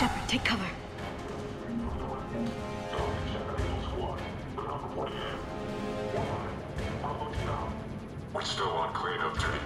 Shepard, Take cover. We're still on cleanup duty.